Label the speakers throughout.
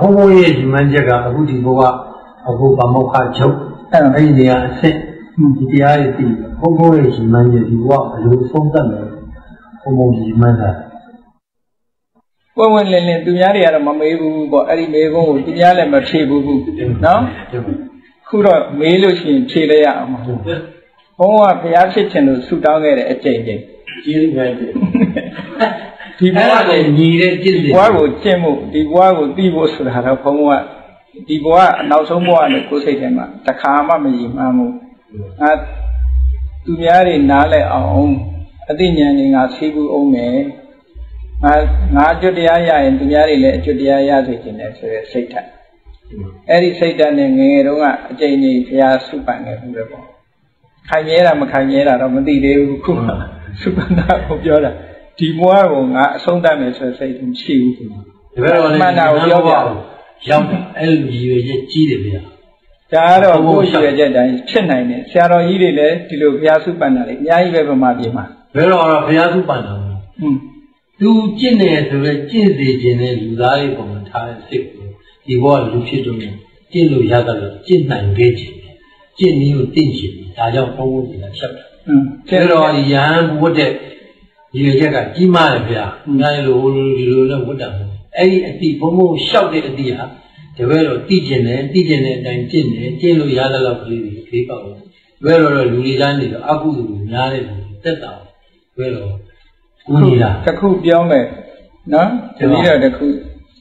Speaker 1: ဘုံဘုံရဲ့ဒီမှန်းချက်ကအခုဒီဘဝအခုဗမောက္ခချုပ်အဲ့ဒီနေရာအဆင့်ဒီတရားတွေသိဘုံဘုံရဲ့ဒီမှန်းချက်ဒီဘဝဘယ်လိုဆုံးသက်လဲဘုံဘုံဒီမှန်းတာ
Speaker 2: ပွင့်ပွင့်လင်းလင်းသူများတွေကတော့မမေးဘူးပေါ့အဲ့ဒီမေးခွန်းကိုသူများလည်းမဖြေဘူးဘူးနော်ခုတော့မေးလို့ရှိရင်ဖြေလိုက်ရအောင်ဘုန်းကဘုရားဖြစ်ခြင်းလို့ဆုတောင်းခဲ့တဲ့အကျင့်ချင်း
Speaker 1: ကျေးဇူးများတယ်
Speaker 2: ဒီဘ
Speaker 1: အဲ့
Speaker 2: ဝ
Speaker 1: ဒါ
Speaker 2: ကို
Speaker 1: လည်းညီတဲ့ကျင့်စဉ်
Speaker 2: ဘဝကိုကျင့်မှုဒီဘဝကိုသိဖို့ဆိုတာတော့ဘုန်းကဒီဘဝအနောက်ဆုံးဘဝနဲ့ကိုယ်စိတ်ထဲမှာတစ်ခါမှမရည်မှန်းဘူးအဲသူများတွေနားလဲအောင်အသိဉာဏ်တွေငါသိဘူးအောင်မယ်ငါငါအကျွတ်တရားရရင်သူများတွေလည်းအကျွတ်တရားရစေခြင်းနဲ့ဆိုရယ်စိတ်ဓာတ်အဲ့ဒီစိတ်ဓာတ်နဲ့ငယ်ငယ်တုန်းကအကျဉ်းကြီးဘုရားစုပန်ခဲ့ဘူးလေပေါ့ခိုင်မြဲတာမခိုင်မြဲတာတော့မသိသေးဘူးခုမှစုပန်တာကိုပြောတာ ဒီဘဝကိုငါအဆုံးသတ်မယ်ဆိုတဲ့စိတ်မရှိဘူး
Speaker 1: ခင်ဗျာတပည့်တော်လည်း
Speaker 2: မှန်တာကိုပြောပြအောင်
Speaker 1: ရောက်တယ်အဲ့လိုရည်ရွယ်ချက်ကြီးတယ်ဗျာ
Speaker 2: ဒါကတော့ကိုယ်ရည်ရွယ်ချက်တိုင်းဖြစ်နိုင်တယ်ဆရာတော်ကြီးတွေလည်းဒီလိုဘုရားစုပန္နာတွေအများကြီးပဲဗမာပြည်မှာ
Speaker 1: ဘယ်တော့တော့ဘုရားစုပန္နာ
Speaker 2: ဟွန်း
Speaker 1: သူကျင့်နေဆိုတော့ကျင့်စေခြင်းနဲ့လူသားတွေပုံမှန်ထားတဲ့စိတ်ကိုဒီဘောကလူဖြစ်တော့ကျင့်လို့ရတယ်လို့ကျင့်နိုင်ခဲ့ခြင်းကျင့်နည်းကိုသိခြင်းဒါကြောင့်ဘုံဘုံကဖြတ်တယ်
Speaker 2: ဟွန်း
Speaker 1: ဆရာတော်ရဟန်းဝတ်တဲ့ ဒီရချက်ကကြီးမားတယ်ဗျာငါလိုဒီလိုနဲ့ဝတ်တာမဟုတ်အဲ့ဒီအတိဘုံဘုံလျှောက်တဲ့အတိဟာတပည့်တော်တိကျင်တယ်တိကျင်တဲ့အတိုင်းကျင့်တယ်ကျင့်လို့ရတဲ့လောက်ကလေးတွေခေးပေါက်တယ်တပည့်တော်တော့လူတွေတိုင်းနေတော့အကုသိုလ်များတဲ့လူတွေတက်တာတပည့်တော်ကိုကြီးလား
Speaker 2: တစ်ခုပြောမယ်နော်တတိတော့တစ်ခု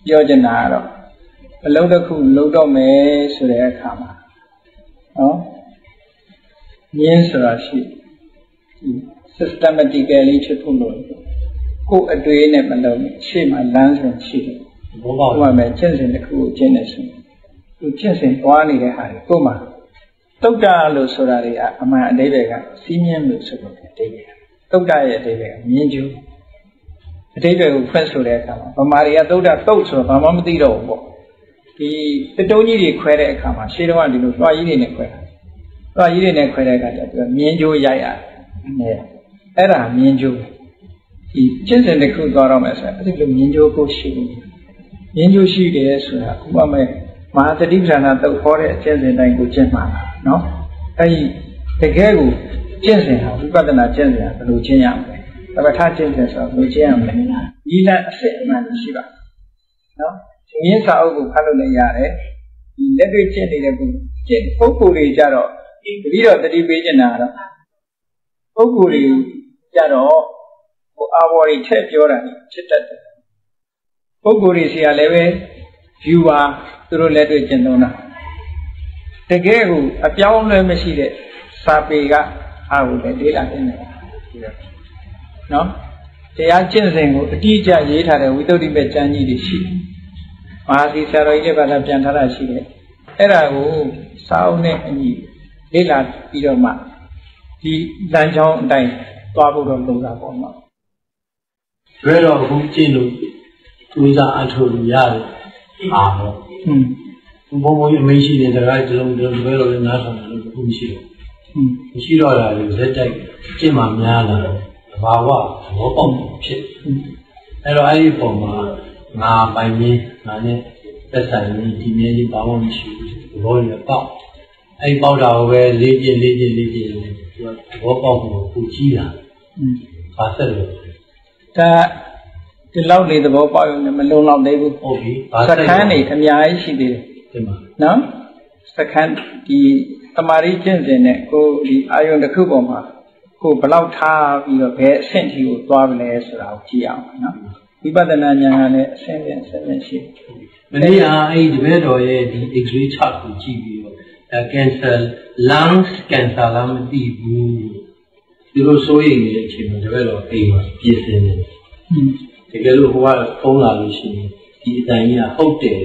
Speaker 2: ပြောချင်တာကတော့အလုံးတစ်ခုလုံးတော့မယ်ဆိုတဲ့အခါမှာနော်ညင်းဆိုတာရှိဒီ systematically ဖြစ်ဖို့လို့ကိုယ်အတွေ့နဲ့မလုံးနဲ့ရှေ့မှာလမ်းစဉ်ရှိတယ်
Speaker 1: ဘောပေါက်
Speaker 2: ဟိုမှာမယ်ကျင့်စဉ်တစ်ခုကိုကျင့်နေဆိုသူကျင့်စဉ်ပွားနေတဲ့ဟာတွေကိုယ်မှာတုတ်တာလို့ဆိုတာတွေကအမှန်အတိပ္ပယ်ကစီးမြင့်လို့ဆိုလို့အတိပ္ပယ်တုတ်တာရဲ့အတိပ္ပယ်ကမြင်ကျူးအတိပ္ပယ်ကိုဖွင့်ဆိုတဲ့အခါမှာဗမာတွေကတုတ်တာတုတ်ဆိုတော့ဘာမှမသိတော့ဘူးပေါ့ဒီတတုံးကြီးတွေခွဲတဲ့အခါမှာရှေးတုန်းကဒီလိုလွှာကြီးတွေနဲ့ခွဲတာလွှာကြီးတွေနဲ့ခွဲတဲ့အခါကျတော့မြင်ကျူးရိုက်ရတယ် အဲ့ဒါမြင်ကျူးဒီကျင့်စဉ်တစ်ခုသွားတော့မယ်ဆိုရင်အဲ့ဒီလိုမြင်ကျူးကိုရှိဘူးရင်းကျိုးရှိတယ်ဆိုတာဥပမာမဟာတတိပ္ပဏတုတ်ခေါ်တဲ့အကျင့်စဉ်တိုင်းကိုကျင့်မှာနော်အဲဒီတကယ်ကိုကျင့်စဉ်ဟာဝိပဿနာကျင့်စဉ်ဟာဘယ်လိုကျင့်ရမလဲသမထကျင့်စဉ်ဆိုတာဘယ်လိုကျင့်ရမလဲဤလအစစ်အမှန်ရှိပါနော်ဒီရင်းစာအုပ်ကိုဖတ်လို့လည်းရတယ်ဒီလက်တွေ့ကျင့်နေတဲ့ပုကျင့်ပုဂ္ဂိုလ်တွေကြတော့တတိတော့တတိပေးကျင်တာကတော့ပုဂ္ဂိုလ်တွေ ကြတော့ဟိုအာဘော်တွေထည့်ပြောတာဖြစ်တတ်တယ်ပုဂ္ဂိုလ်တွေစီကလည်းပဲ viewer သူတို့လက်တွေ့ကျင့်သုံးတာတကယ်ကိုအပြောင်းအလဲမရှိတဲ့စာပေကအားကိုလည်းလေ့လာနေတယ်နော်တရားကျင့်စဉ်ကိုအတိအကျရေးထားတဲ့ဝိသုဒ္ဓိမဲ့ကျမ်းကြီးတွေရှိတယ်မဟာသီဆရာတော်ကြီးတွေဘာသာပြန်ထားတာရှိတယ်အဲ့ဒါကိုစာအုပ်နဲ့အညီလေ့လာပြီးတော့မှဒီလမ်းကြောင်းအတိုင်း သွားဖို့တော့လိုတာပေါ့နော်
Speaker 1: ဘယ်တော့အခုကျင့်လို့သူစားအထုလို့ရတယ်အာတော့
Speaker 2: อืม
Speaker 1: ဘုံဘုံကြီးအမေးရှိတဲ့တရားဒီလုံးဒီလုံးဘယ်လိုလဲနားထောင်တယ်လို့အခုမရှိတော့
Speaker 2: อืม
Speaker 1: မရှိတော့တာလေဇက်တိုက်ကျင့်မှများလာတော့ဘာဝသဘောပေါက်ဖြစ်အဲ့တော့အဲ့ဒီပုံမှာငါပိုင်ရင်းငါနဲ့သက်ဆိုင်ရင်းဒီမြဲကြီးဘာမှမရှိဘူးသဘောရပေါက် အဲ့ဒီပေါက်တာကိုပဲလေးပြင်းလေးပြင်းလေးပြင်းလေးသူကသဘောပေါက်မှုကိုပူကြီးတာ
Speaker 2: อืม
Speaker 1: ဘာဆက်လို့
Speaker 2: ဒါဒီလောက်လေးသဘောပေါက်ရုံနဲ့မလုံလောက်သေးဘူး
Speaker 1: ဟုတ်ပြီဘာ
Speaker 2: စ
Speaker 1: ဆက်
Speaker 2: ခန်းနေအများကြီးရှိသေးတယ်
Speaker 1: ဒီမှာ
Speaker 2: နော်စခန်းဒီတမာရီကျင့်စဉ်နဲ့ကိုဒီအာယုန်တစ်ခုပေါ်မှာကိုဘယ်လောက်ထားပြီးတော့ဘယ်အဆင့်ထိကိုသွားမလဲဆိုတာကိုကြည့်အောင်နော်ဝိပဿနာဉာဏ်ကလည်းအဆင့်ပြန်အဆင့်ပြန်ရှိတယ်
Speaker 1: မနေ့ကအဲ့ဒီတပည့်တော်ရဲ့ဒီ X-ray chart ကိုကြည့်ပြီးတော့အဲ cancer lungs cancer လားမသိဘူးသူတို့စိုးရိမ်နေတဲ့အချိန်မှာတပည့်တော်အိမ်မှာပြင်ဆင်နေတယ်တကယ်လို့ဟိုကဖုံးလာလို့ရှိရင်ဒီအတိုင်းကြီးကဟုတ်တယ်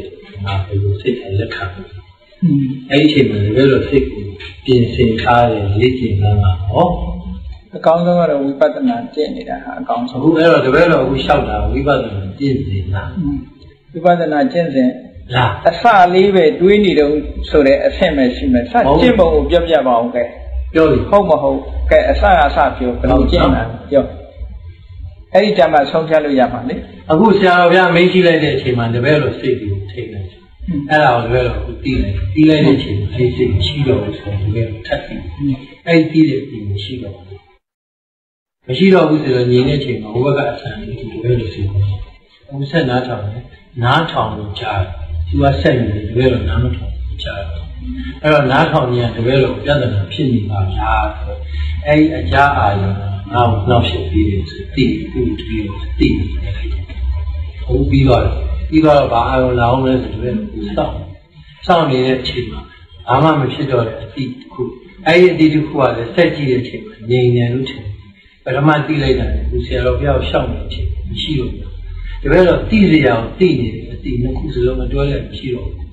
Speaker 1: ငါဘယ်လိုစိတ်လက်ခံလဲအဲ့ဒီအချိန်မှာတကယ်လို့စိတ်ကိုပြင်ဆင်ထားတယ်လေ့ကျင့်လာတာဟော
Speaker 2: အကောင်းဆုံးကတော့ဝိပဿနာကျင့်နေတာဟာအကောင်းဆုံး
Speaker 1: အခုအဲ့တော့တပည့်တော်အခုလျှောက်တာဝိပဿနာကျင့်
Speaker 2: နေတာဝိပဿနာကျင့်စဉ်
Speaker 1: လား
Speaker 2: အစလေးပဲတွေးနေတော့ဆိုတဲ့အဆင့်ပဲရှိမယ်စကျင့်ပုံကိုပြပြပါအောင်ကဲ
Speaker 1: ပြောပြီ
Speaker 2: ဟုတ်မဟုတ်ကဲအစအစပြောဘယ်လိုကျင့်တာပြောအဲ့ဒီကြမှာဆုံးဖြတ်လို့ရမှာလေ
Speaker 1: အခုဆရာတော်ဘုရားမင်းရှိလိုက်တဲ့အချိန်မှာတပည့်တော်စိတ်ကိုထိတ်လိုက်တယ်အဲ့ဒါကိုလည်းတော့တီးလိုက်တီးလိုက်တဲ့အချိန်မှာအဲ့ဒီစိတ်ရှိတော့လို့ဆိုရင်လည်းထပ်ပြီးအဲ့ဒီတီးတဲ့အချိန်မရှိတော့ဘူးမရှိတော့ဘူးဆိုတော့ညီနေချိန်မှာဟိုဘက်ကအဆန်လေးဒီလိုလို့ဆိုတော့ဟိုဆက်နားထောင်တယ်နားထောင်လို့ကြားတယ် သူကဆက်နေတယ်ဒီလိုတော့နားမထောင်ကြားတယ်အဲ့တော့နားထောင်နေရတကယ်လို့ပြဿနာဖြစ်နေပါလားဆိုတော့အဲ့ဒီအကြအာရုံငါ့ကိုနှောက်ရှက်ပြီးတယ်ဆိုတိတိတိတိနေလိုက်တယ်ဟုတ်ပြီးတော့ပြီးတော့ဘာအာရုံလာအောင်လဲဆိုတော့စောင့်စောင့်နေတဲ့အချိန်မှာဘာမှမဖြစ်တော့တဲ့အတိတစ်ခုအဲ့ဒီအတိတစ်ခုကလည်းဆက်ကြည့်တဲ့အချိန်မှာငြိမ်နေလို့ထင်ပထမတိလိုက်တာကိုဆရာတော်ဘုရားရှောက်နေတဲ့အချိန်မရှိတော့ဘူးတပည့်တော့တိစရာကိုတိနေတယ် အတိနှစ်ခုစလုံးအတွဲလည်းမရှိတော့ဘူး